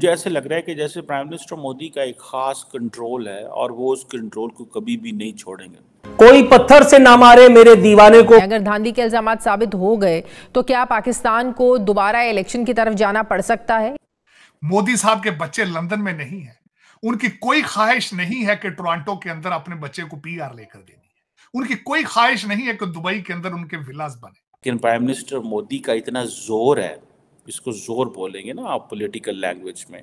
मुझे ऐसे लग रहा है कि जैसे प्राइम मिनिस्टर मोदी का एक खास कंट्रोल है और वो उस कंट्रोल को कभी भी नहीं छोड़ेंगे। कोई पत्थर से ना मारे मेरे दीवाने को। अगर धांधी के इल्ज़ाम साबित हो गए तो क्या पाकिस्तान को दोबारा इलेक्शन की तरफ़ जाना पड़ सकता है? मोदी साहब के बच्चे लंदन में नहीं है। उनकी कोई ख्वाहिश नहीं है कि टोरंटो के अंदर अपने बच्चे को पीआर लेकर देनी है। उनकी कोई ख्वाहिश नहीं है कि दुबई के अंदर उनके विलास बने। लेकिन प्राइम मिनिस्टर मोदी का इतना ज़ोर है इसको ज़ोर बोलेंगे ना आप पॉलिटिकल लैंग्वेज में।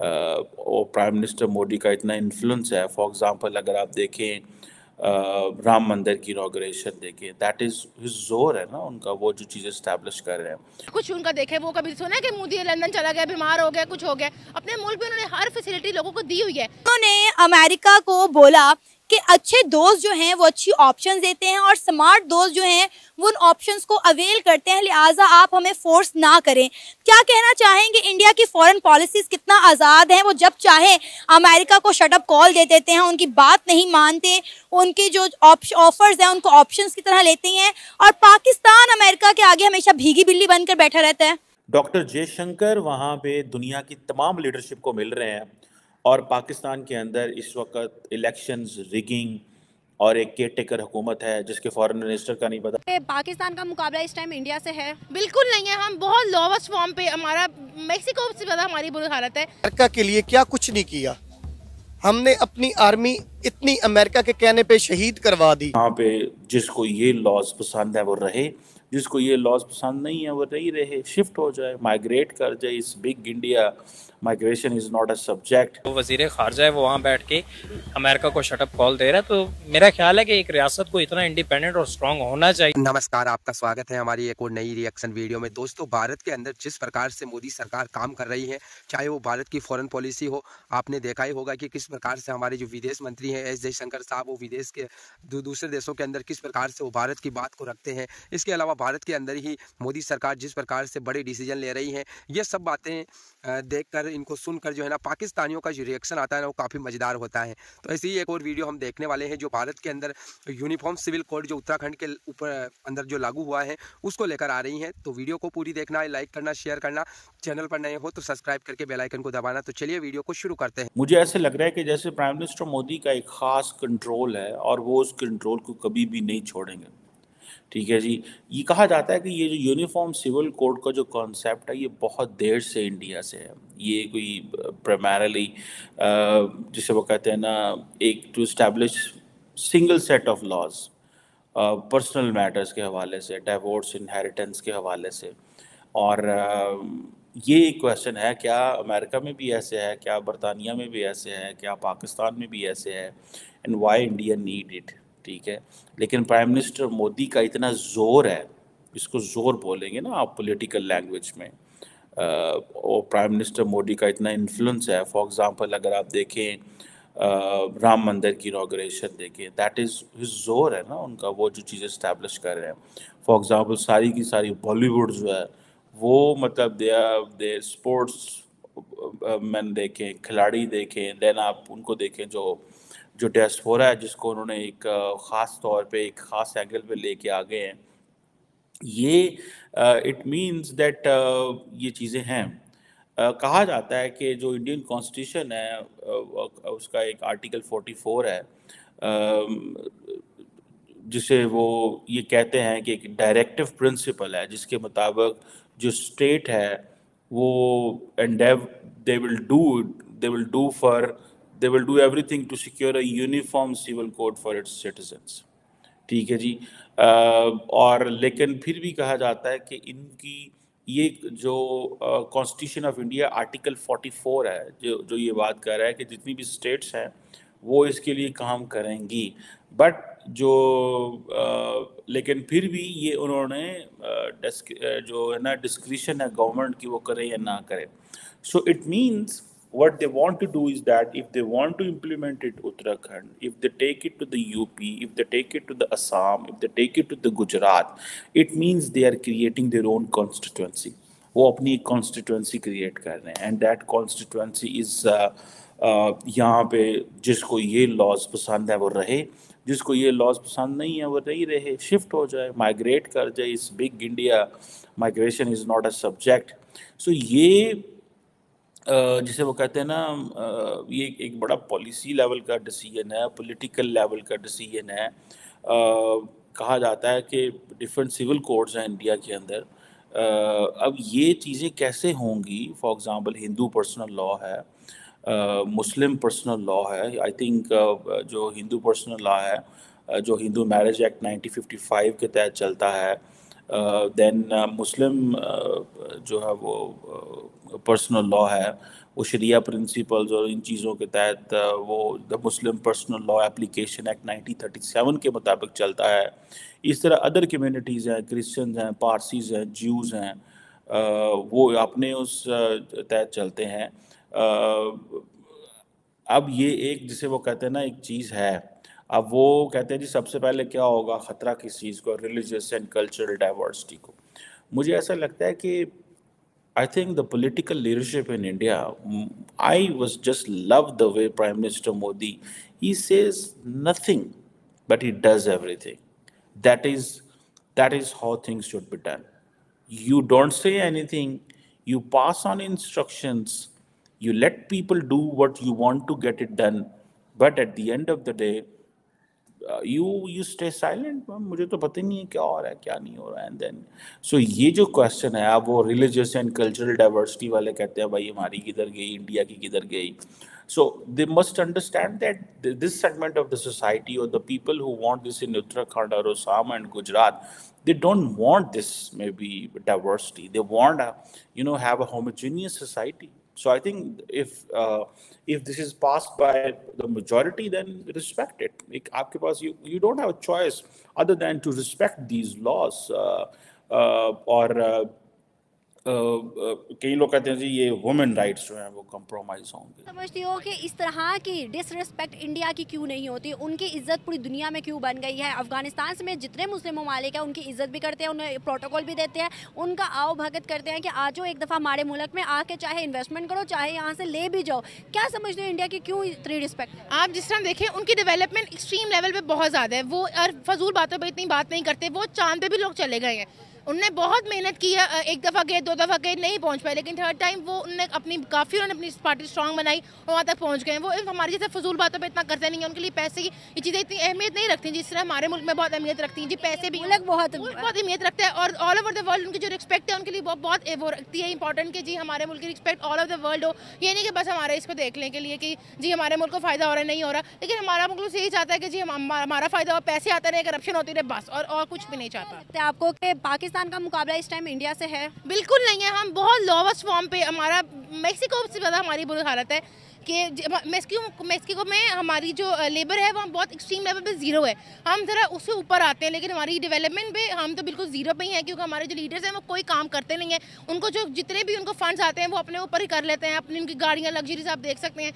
और प्राइम मिनिस्टर मोदी का इतना इन्फ्लुएंस है। फॉर एग्जांपल अगर आप देखें राम मंदिर की इनाग्रेशन देखें दैट इज़ ज़ोर है ना उनका वो जो चीज़ इस्टेब्लिश कर रहे हैं। कुछ उनका देखे वो कभी सुना है कि मोदी लंदन चला गया बीमार हो गया कुछ हो गया? अपने मुल्क में उन्होंने हर फैसिलिटी लोगों को दी हुई है। उन्होंने अमेरिका को बोला कि अच्छे दोस्त जो हैं, वो अच्छी ऑप्शन देते हैं और स्मार्ट दोस्त जो हैं, वो उन ऑप्शंस को अवेल करते हैं। लिहाजा आप हमें फोर्स ना करें। क्या कहना चाहेंगे इंडिया की फॉरेन पॉलिसीज़ कितना आज़ाद हैं? वो जब चाहे अमेरिका को शटअप कॉल दे देते हैं, उनकी बात नहीं मानते, उनके जो ऑफर्स हैं, उनको ऑप्शन की तरह लेते हैं और पाकिस्तान अमेरिका के आगे हमेशा भीगी बिल्ली बनकर बैठा रहता है। डॉक्टर जयशंकर वहाँ पे दुनिया की तमाम लीडरशिप को मिल रहे हैं। और पाकिस्तान के अंदर इस वक्त इलेक्शंस रिगिंग और एक केयर टेकर हुकूमत है जिसके फॉरेन मिनिस्टर का नहीं पता। पाकिस्तान का मुकाबला इस टाइम इंडिया से है। बिल्कुल नहीं है हम बहुत लोवेस्ट फॉर्म पे हमारा मेक्सिको से ज़्यादा हमारी बुरी हालत है। अमेरिका के लिए क्या कुछ नहीं किया? हमने अपनी आर्मी इतनी अमेरिका के कहने पे शहीद करवा दी। यहाँ पे जिसको ये लॉज पसंद है वो रहे। जिसको ये लॉज पसंद नहीं है वो नहीं रहे। शिफ्ट हो जाए माइग्रेट कर जाए इस big India migration is not a subject तो वज़ीर खारजा है वो वहाँ बैठ के अमेरिका को शटअप कॉल दे रहा है। तो मेरा ख्याल है कि एक रियासत को इतना इंडिपेंडेंट और स्ट्रॉन्ग होना चाहिए। नमस्कार आपका स्वागत है हमारी एक और नई रिएक्शन वीडियो में। दोस्तों भारत के अंदर जिस प्रकार से मोदी सरकार काम कर रही है चाहे वो भारत की फॉरन पॉलिसी हो आपने देखा ही होगा कि किस प्रकार से हमारे जो विदेश मंत्री हैं, एस जयशंकर साहब, वो विदेश के दूसरे देशों के अंदर किस प्रकार से वो भारत की बात को रखते हैं, इसके अलावा भारत के अंदर ही मोदी सरकार जिस प्रकार से बड़े डिसीज़न ले रही है, ये सब बातें देखकर, इनको सुनकर जो है ना, पाकिस्तानियों का जो रिएक्शन आता है ना, वो काफ़ी मज़ेदार होता है। तो ऐसी ही एक और वीडियो हम देखने वाले हैं, जो भारत के अंदर यूनिफॉर्म सिविल कोड जो उत्तराखंड के ऊपर अंदर जो लागू हुआ है, उसको लेकर आ रही हैं। तो वीडियो को पूरी देखना है लाइक करना शेयर करना। चैनल पर नए हो तो सब्सक्राइब करके बेलाइकन को दबाना। तो चलिए वीडियो को शुरू करते हैं। मुझे ऐसे लग रहा है कि जैसे प्राइम मिनिस्टर मोदी का एक खास कंट्रोल है और वो उस कंट्रोल को कभी भी नहीं छोड़ेंगे। ठीक है जी? ये कहा जाता है कि ये जो यूनिफॉर्म सिविल कोड का जो कॉन्सेप्ट है, ये बहुत देर से इंडिया से है। ये कोई प्राइमरली जिसे वो कहते हैं ना, एक to establish single set of laws personal matters के हवाले से डाइवोर्स इनहेरिटेंस के हवाले से। और ये एक क्वेश्चन है, क्या अमेरिका में भी ऐसे है? क्या बरतानिया में भी ऐसे है? क्या पाकिस्तान में भी ऐसे है? And why India need it ठीक है? लेकिन प्राइम मिनिस्टर मोदी का इतना ज़ोर है, इसको ज़ोर बोलेंगे ना आप पॉलिटिकल लैंग्वेज में। और प्राइम मिनिस्टर मोदी का इतना इन्फ्लुएंस है। फॉर एग्ज़ाम्पल अगर आप देखें राम मंदिर की इनाग्रेशन देखें दैट इज़ ज़ोर है ना उनका, वो जो चीज़ इस्टेब्लिश कर रहे हैं। फॉर एग्ज़ाम्पल सारी की सारी बॉलीवुड जो है वो मतलब दे स्पोर्ट्स मैन देखें खिलाड़ी देखें देन आप उनको देखें जो जो टेस्ट हो रहा है जिसको उन्होंने एक ख़ास तौर पे एक ख़ास एंगल पे लेके आ गए हैं। ये इट मींस दैट ये चीज़ें हैं। uh, कहा जाता है कि जो इंडियन कॉन्स्टिट्यूशन है उसका एक आर्टिकल 44 है। जिसे वो ये कहते हैं कि एक डायरेक्टिव प्रिंसिपल है, जिसके मुताबिक जो स्टेट है, वो and they will do they will do for they will do everything to secure a uniform civil code for its citizens. ठीक है जी? और लेकिन फिर भी कहा जाता है कि इनकी ये जो कॉन्स्टिट्यूशन ऑफ़ इंडिया आर्टिकल 44 है, जो जो ये बात कर रहा है कि जितनी भी स्टेट्स हैं, वो इसके लिए काम करेंगी। बट जो आ, लेकिन फिर भी ये उन्होंने जो है ना डिस्क्रिशन है गवर्नमेंट की वो करें या ना करें। So it means what they want to do is that if they want to implement it Uttarakhand if they take it to the U P if they take it to the Assam if they take it to the Gujarat it means they are creating their own constituency वो अपनी एक constituency create कर रहे हैं। And that constituency is यहाँ पे जिसको ये लॉज पसंद है वो रहे। जिसको ये लॉज पसंद नहीं है, वो नहीं रहे शिफ्ट हो जाए माइग्रेट कर जाए इस big India migration is not a subject so ये जिसे वो कहते हैं ना ये एक बड़ा पॉलिसी लेवल का डिसीज़न है पॉलिटिकल लेवल का डिसीज़न है। कहा जाता है कि डिफरेंट सिविल कोड्स हैं इंडिया के अंदर। अब ये चीज़ें कैसे होंगी? For example Hindu personal law है। मुस्लिम पर्सनल लॉ है। आई थिंक जो हिंदू पर्सनल लॉ है जो हिंदू मैरिज एक्ट 1955 के तहत चलता है देन मुस्लिम जो है वो पर्सनल लॉ है, वो शरिया प्रिंसिपल्स और इन चीज़ों के तहत वो the Muslim personal law application act 1937 के मुताबिक चलता है। इस तरह अदर कम्युनिटीज़ हैं क्रिश्चियंस हैं पारसीज हैं ज्यूज़ हैं वो अपने उस तहत चलते हैं। अब ये एक जिसे वो कहते हैं ना, एक चीज़ है। अब वो कहते हैं जी, सबसे पहले क्या होगा ख़तरा किस चीज़ को रिलीजियस एंड कल्चरल डाइवर्सिटी को। मुझे ऐसा लगता है कि I think the political leadership in India I was just love the way prime minister Modi he says nothing but he does everything that is that is how things should be done you don't say anything you pass on instructions you let people do what you want to get it done, but at the end of the day, you you stay silent मुझे तो पता ही नहीं है क्या हो रहा है क्या नहीं हो रहा है एंड देन सो ये जो क्वेश्चन है आप वो रिलीजियस एंड कल्चरल डाइवर्सिटी वाले कहते हैं भाई हमारी किधर गई इंडिया की किधर गई so they must understand that this segment of the society or the people who want this in Uttarakhand or Assam and Gujarat, they don't want this maybe diversity. They want a, you know, have a homogeneous society. so I think if uh, if this is passed by the majority, then respect it. Like, you, you don't have a choice other than to respect these laws uh, uh, or कई लोग कहते हैं जी ये women rights जो हैं वो compromise होंगे। समझती हो कि इस तरह की डिसरिस्पेक्ट इंडिया की क्यों नहीं होती? उनकी इज़्ज़त पूरी दुनिया में क्यों बन गई है? अफ़गानिस्तान में जितने मुस्लिम ममालिक हैं उनकी इज़्ज़त भी करते हैं उन्हें प्रोटोकॉल भी देते हैं। उनका आओ भगत करते हैं कि आज एक दफ़ा हमारे मुल्क में आके चाहे इन्वेस्टमेंट करो चाहे यहाँ से ले भी जाओ। क्या समझते हो इंडिया की क्यों इतनी रिस्पेक्ट आप जिस तरह देखें उनकी डेवलपमेंट एक्सट्रीम लेवल पे बहुत ज़्यादा है। वो फजूल बातों पर इतनी बात नहीं करते वो चाँद पे भी लोग चले गए हैं। उनने बहुत मेहनत की है एक दफ़ा गए दो दफ़ा गए नहीं पहुँच पाए लेकिन थर्ड टाइम वो उनने अपनी काफ़ी उन्होंने अपनी पार्टी स्ट्रांग बनाई और वहाँ तक पहुँच गए। वो हमारी जैसे फजूल बातों पर इतना करते नहीं है उनके लिए पैसे की ये चीज़ें इतनी अहमियत नहीं रखती जिस तरह हमारे मुल्क में बहुत अहमियत रखती हैं जी पैसे भी। अलग बहुत बहुत अहमियत रखते हैं और ऑल ओवर द वर्ल्ड उनकी जो रिस्पेक्ट है उनके लिए बहुत वो रखती है इंपॉर्टेंट कि जी हमारे मुल्क की respect all over the world हो। ये नहीं कि बस हमारे इसको देखने के लिए कि जी हमारे मुल्क को फ़ायदा हो रहा है नहीं हो रहा। लेकिन हमारा मुल्क यही चाहता है कि जी हमारा फ़ायदा हो पैसे आते रहे करप्शन होती रहे बस और और कुछ भी नहीं चाहता। आपको कि पाकिस्तान का मुकाबला इस टाइम इंडिया से है। बिल्कुल नहीं है। हम बहुत लोवेस्ट फॉर्म पे हमारा, मेक्सिको से ज़्यादा हमारी बुरी हालत है कि मेक्सिको मेक्सिको में हमारी जो लेबर है, वो बहुत एक्सट्रीम लेवल पे ज़ीरो है। हम ज़रा उससे ऊपर आते हैं, लेकिन हमारी डेवलपमेंट पे हम तो बिल्कुल ज़ीरो पे ही हैं, क्योंकि हमारे जो लीडर्स हैं, वो कोई काम करते नहीं हैं। उनको जो, जितने भी उनको फंड्स आते हैं, वो अपने ऊपर ही कर लेते हैं, अपनी उनकी गाड़ियाँ लग्जरीज आप देख सकते हैं।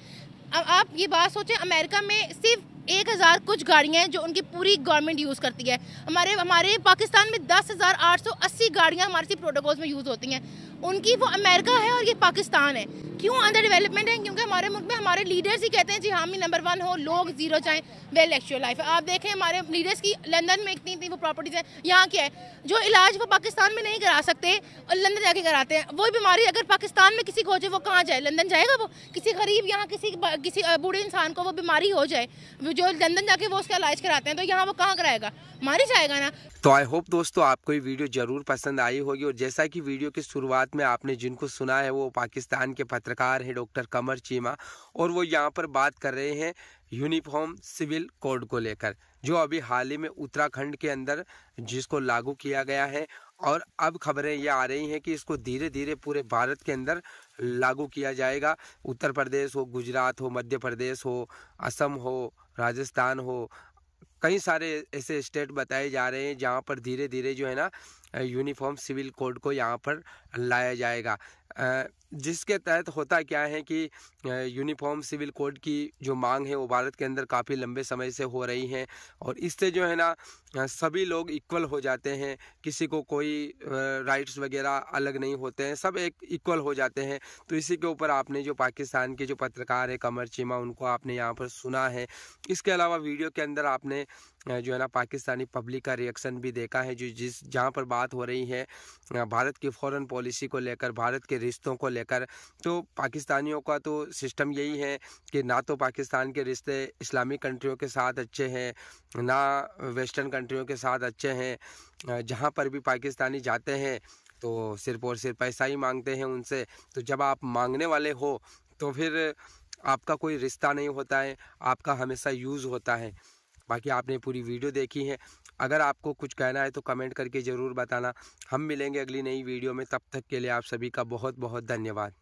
अब आप ये बात सोचें, अमेरिका में सिर्फ़ एक हज़ार कुछ गाड़ियाँ हैं जो उनकी पूरी गवर्नमेंट यूज़ करती है। हमारे हमारे पाकिस्तान में दस हज़ार आठ सौ अस्सी गाड़ियाँ हमारे सी प्रोटोकॉल्स में यूज़ होती हैं। उनकी वो अमेरिका है और ये पाकिस्तान है। क्यों अंडर डेवलपमेंट है? क्योंकि हमारे मुल्क में हमारे लीडर्स ही कहते हैं, जी हम ही नंबर वन हो, लोग ज़ीरो चाहें वेल एक्चुअल लाइफ आप देखें, हमारे लीडर्स की लंदन में इतनी इतनी वो प्रॉपर्टीज़ हैं। यहाँ क्या है? जो इलाज वो पाकिस्तान में नहीं करा सकते, और लंदन जाके कराते हैं। वही बीमारी अगर पाकिस्तान में किसी को हो जाए, वो कहाँ जाए? लंदन जाएगा वो? किसी गरीब यहाँ, किसी किसी बूढ़े इंसान को वो बीमारी हो जाए जो लंदन जाके वो उसका इलाज कराते हैं तो यहाँ वो कहाँ कराएगा? मारी जाएगा ना। तो आई होप दोस्तों, आपको ये वीडियो ज़रूर पसंद आई होगी, और जैसा कि वीडियो की शुरुआत में आपने जिनको सुना है वो पाकिस्तान के पत्रकार हैं डॉक्टर कमर चीमा और वो यहाँ पर बात कर रहे हैं यूनिफॉर्म सिविल कोड को लेकर, जो अभी हाल ही में उत्तराखंड के अंदर जिसको लागू किया गया है। और अब खबरें ये आ रही हैं कि इसको धीरे धीरे पूरे भारत के अंदर लागू किया जाएगा। उत्तर प्रदेश हो, गुजरात हो, मध्य प्रदेश हो, असम हो, राजस्थान हो कई सारे ऐसे स्टेट बताए जा रहे हैं, जहाँ पर धीरे धीरे जो है ना यूनिफॉर्म सिविल कोड को यहाँ पर लाया जाएगा। जिसके तहत होता क्या है कि यूनिफॉर्म सिविल कोड की जो मांग है वो भारत के अंदर काफ़ी लंबे समय से हो रही हैं और इससे जो है ना सभी लोग इक्वल हो जाते हैं। किसी को कोई राइट्स वगैरह अलग नहीं होते हैं, सब एक इक्वल हो जाते हैं। तो इसी के ऊपर आपने जो पाकिस्तान के जो पत्रकार है कमर चीमा, उनको आपने यहाँ पर सुना है। इसके अलावा वीडियो के अंदर आपने जो है ना, पाकिस्तानी पब्लिक का रिएक्शन भी देखा है, जो जिस, जहाँ पर बात हो रही है भारत की फॉरेन पॉलिसी को लेकर, भारत के रिश्तों को लेकर। लेकर तो पाकिस्तानियों का तो सिस्टम यही है कि ना तो पाकिस्तान के रिश्ते इस्लामिक कंट्रियों के साथ अच्छे हैं, ना वेस्टर्न कंट्रियों के साथ अच्छे हैं। जहाँ पर भी पाकिस्तानी जाते हैं तो सिर्फ़ और सिर्फ़ पैसा ही मांगते हैं उनसे। तो जब आप मांगने वाले हो तो फिर आपका कोई रिश्ता नहीं होता है, आपका हमेशा यूज़ होता है। बाकी आपने पूरी वीडियो देखी है अगर आपको कुछ कहना है तो कमेंट करके ज़रूर बताना। हम मिलेंगे अगली नई वीडियो में, तब तक के लिए आप सभी का बहुत बहुत धन्यवाद।